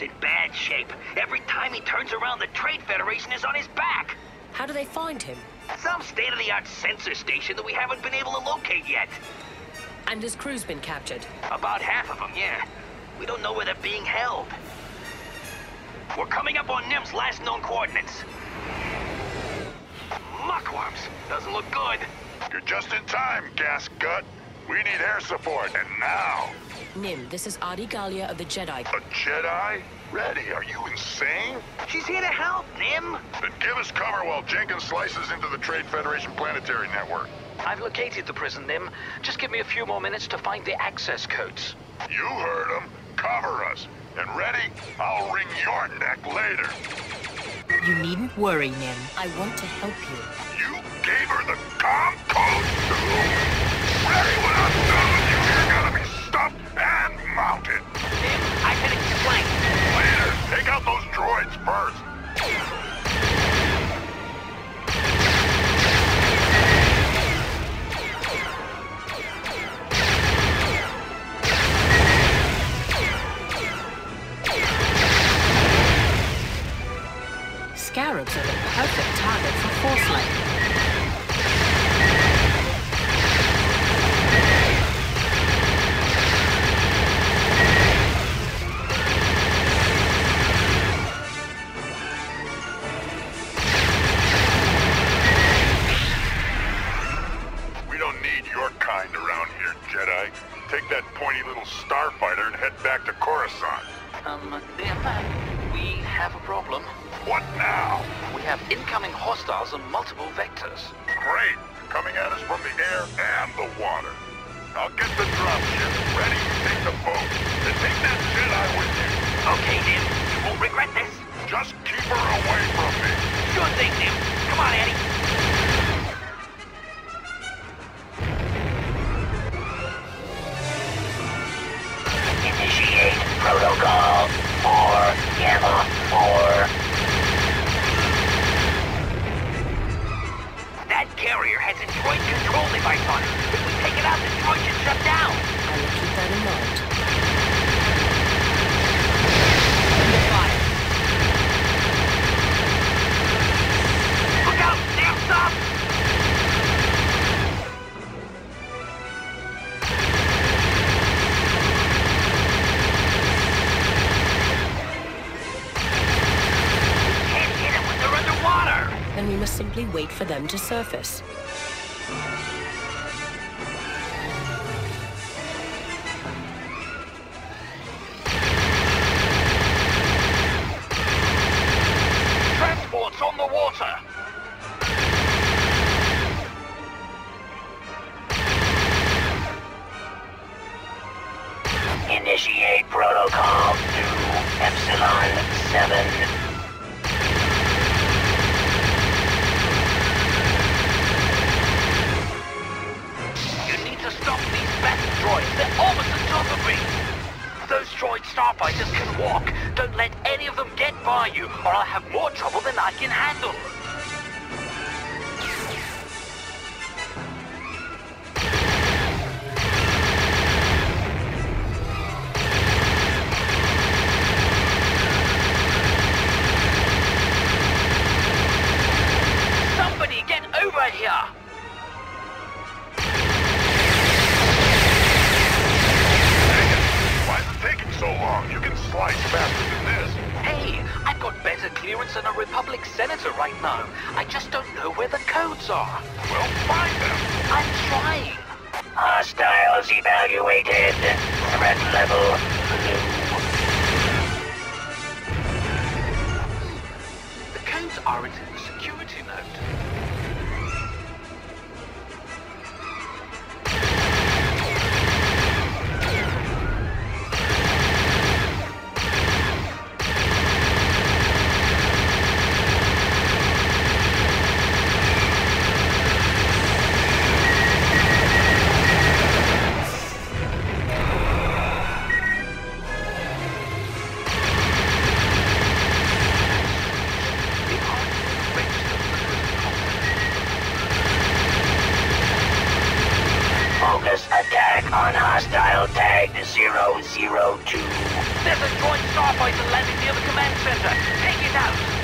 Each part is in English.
Nym's in bad shape. Every time he turns around, the Trade Federation is on his back. How do they find him? Some state-of-the-art sensor station that we haven't been able to locate yet. And his crew's been captured. About half of them, yeah. We don't know where they're being held. We're coming up on Nym's last known coordinates. Muckworms. Doesn't look good. You're just in time, gas gut. We need air support, and now. Nym, this is Adi Gallia of the Jedi. A Jedi? Reti? Are you insane? She's here to help, Nym. Then give us cover while Jinkins slices into the Trade Federation planetary network. I've located the prison, Nym. Just give me a few more minutes to find the access codes. You heard him. Cover us. And Reti? I'll wring your neck later. You needn't worry, Nym. I want to help you. You gave her the com code too? Reti when I'm done with you, take out those droids first. Vectors. Great. Coming at us from the air and the water. I'll get the dropship ready to take the boat. And take that Jedi with you. Okay, Nym. You won't regret this. Just keep her away from me. Sure thing, Nym. Come on, Eddie. Simply wait for them to surface. Starfighters can walk. Don't let any of them get by you, or I'll have more trouble than I can handle. Well, find them. I'm trying. Hostiles evaluated. Threat level blue. The codes aren't On hostile tag 002. Severed joint starfighter landing near the command center. Take it out.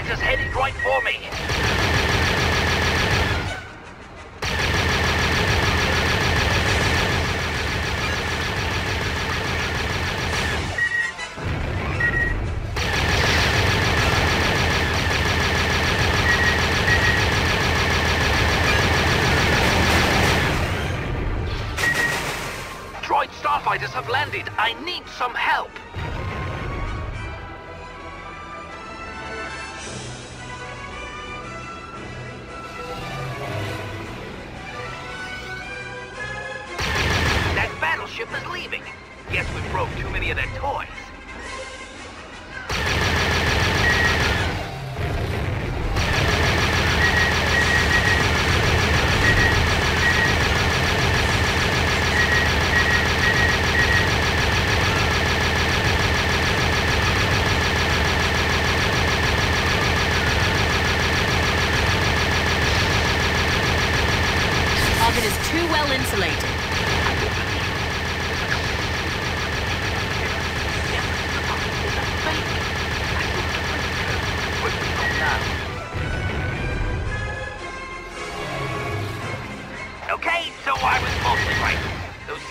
Starfighters headed right for me. Droid starfighters have landed. I need some help. Is leaving. Guess we broke too many of their toys. Target is too well insulated.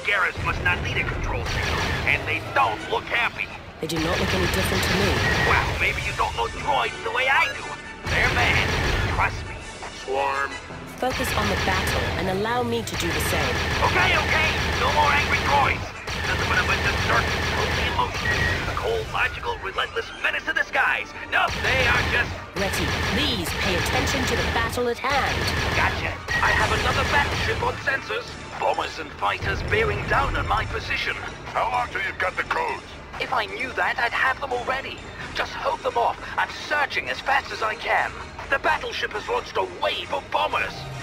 Scarabs must not need a control signal, and they don't look happy. They do not look any different to me. Well, maybe you don't know droids the way I do. They're bad. Trust me. Swarm. Focus on the battle and allow me to do the same. Okay, okay. No more angry droids. Nothing but a bunch of dark, totally emotional. A cold, logical, relentless menace in disguise. No, they are just... Reti, please pay attention to the battle at hand. Gotcha. I have another battleship on sensors. Bombers and fighters bearing down on my position. How long till you've got the codes? If I knew that, I'd have them already. Just hold them off. I'm searching as fast as I can. The battleship has launched a wave of bombers.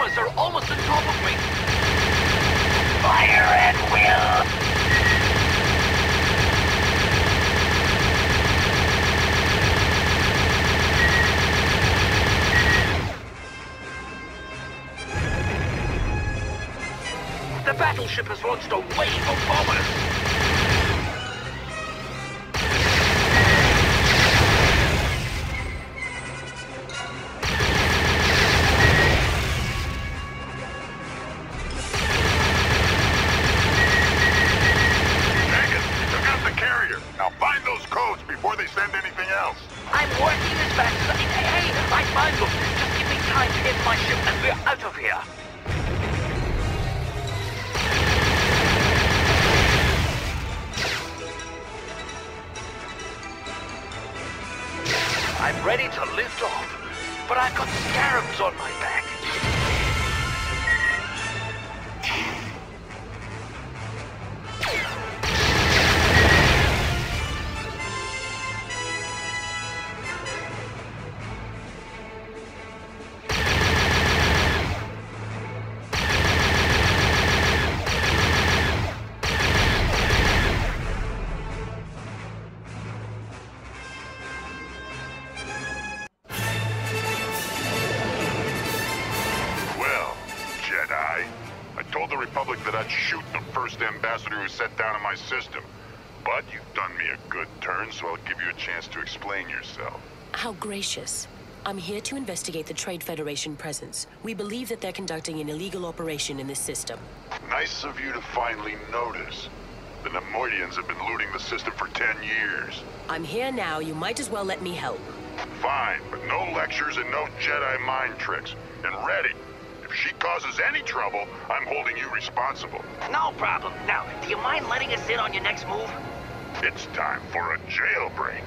Pumas are almost in trouble with me. Fire at will! The battleship has launched a wave of To my ship and we're out of here. I'm ready to lift off, but I've got scarabs on my back. Told the Republic that I'd shoot the first ambassador who set down in my system. But you've done me a good turn, so I'll give you a chance to explain yourself. How gracious. I'm here to investigate the Trade Federation presence. We believe that they're conducting an illegal operation in this system. Nice of you to finally notice. The Neimoidians have been looting the system for ten years. I'm here now, you might as well let me help. Fine, but no lectures and no Jedi mind tricks. And Reti. If she causes any trouble, I'm holding you responsible. No problem. Now, do you mind letting us in on your next move? It's time for a jailbreak.